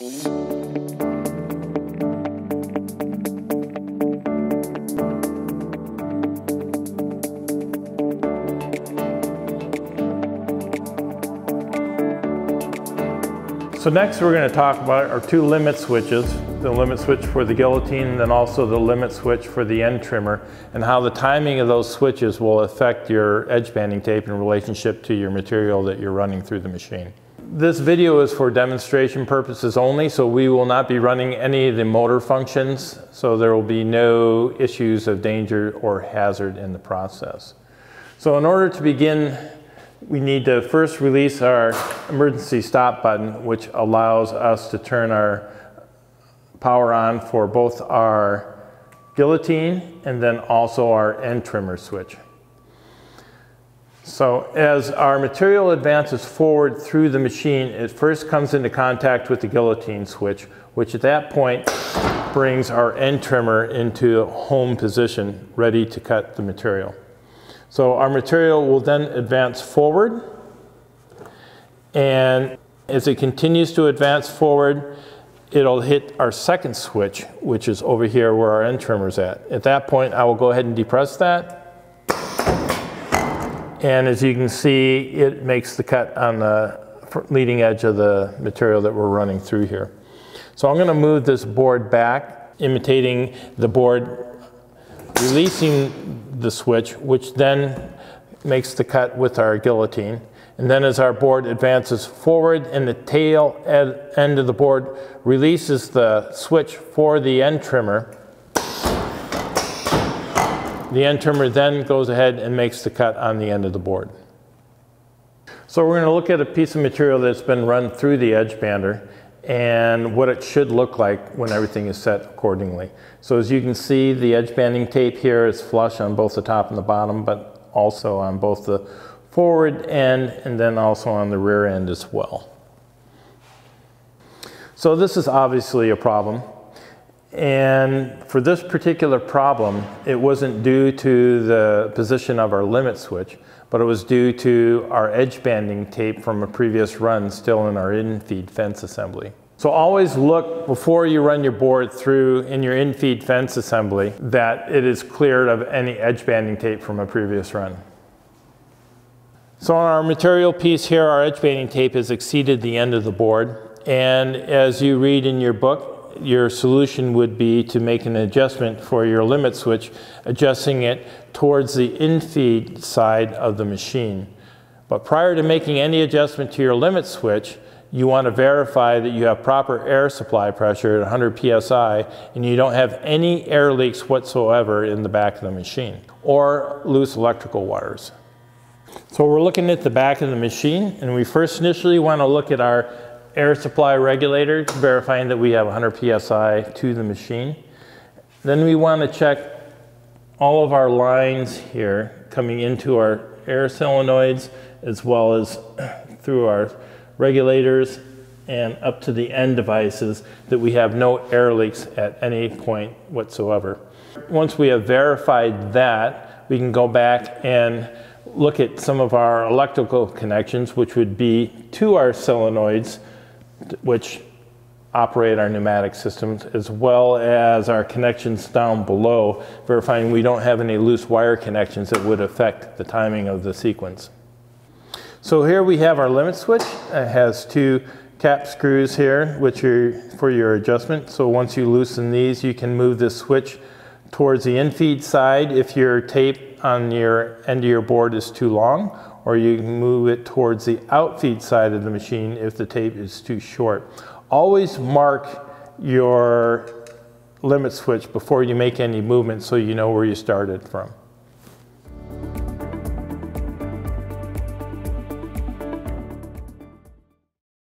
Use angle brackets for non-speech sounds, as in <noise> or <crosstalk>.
So next we're going to talk about our two limit switches, the limit switch for the guillotine and then also the limit switch for the end trimmer and how the timing of those switches will affect your edge banding tape in relationship to your material that you're running through the machine. This video is for demonstration purposes only, so we will not be running any of the motor functions, so there will be no issues of danger or hazard in the process. So in order to begin we need to first release our emergency stop button, which allows us to turn our power on for both our guillotine and then also our end trimmer switch. So as our material advances forward through the machine, it first comes into contact with the guillotine switch, which at that point brings our end trimmer into home position, ready to cut the material. So our material will then advance forward. And as it continues to advance forward, it'll hit our second switch, which is over here where our end trimmer is at. At that point, I will go ahead and depress that. And as you can see, it makes the cut on the leading edge of the material that we're running through here. So I'm going to move this board back, imitating the board releasing the switch, which then makes the cut with our guillotine. And then as our board advances forward and the tail end of the board releases the switch for the end trimmer, the end trimmer then goes ahead and makes the cut on the end of the board. So we're going to look at a piece of material that's been run through the edge bander and what it should look like when everything is set accordingly. So as you can see, the edge banding tape here is flush on both the top and the bottom, but also on both the forward end and then also on the rear end as well. So this is obviously a problem. And for this particular problem, it wasn't due to the position of our limit switch, but it was due to our edge banding tape from a previous run still in our in-feed fence assembly. So always look before you run your board through in your in-feed fence assembly that it is cleared of any edge banding tape from a previous run. So on our material piece here, our edge banding tape has exceeded the end of the board. And as you read in your book, your solution would be to make an adjustment for your limit switch, adjusting it towards the in-feed side of the machine. But prior to making any adjustment to your limit switch, you want to verify that you have proper air supply pressure at 100 psi and you don't have any air leaks whatsoever in the back of the machine or loose electrical wires. So we're looking at the back of the machine and we first initially want to look at our air supply regulator, verifying that we have 100 psi to the machine. Then we want to check all of our lines here coming into our air solenoids as well as <clears throat> through our regulators and up to the end devices that we have no air leaks at any point whatsoever. Once we have verified that, we can go back and look at some of our electrical connections, which would be to our solenoids which operate our pneumatic systems, as well as our connections down below, verifying we don't have any loose wire connections that would affect the timing of the sequence. So here we have our limit switch. It has two cap screws here, which are for your adjustment. So once you loosen these, you can move this switch towards the in-feed side if your tape on your end of your board is too long, or you can move it towards the outfeed side of the machine if the tape is too short. Always mark your limit switch before you make any movement so you know where you started from.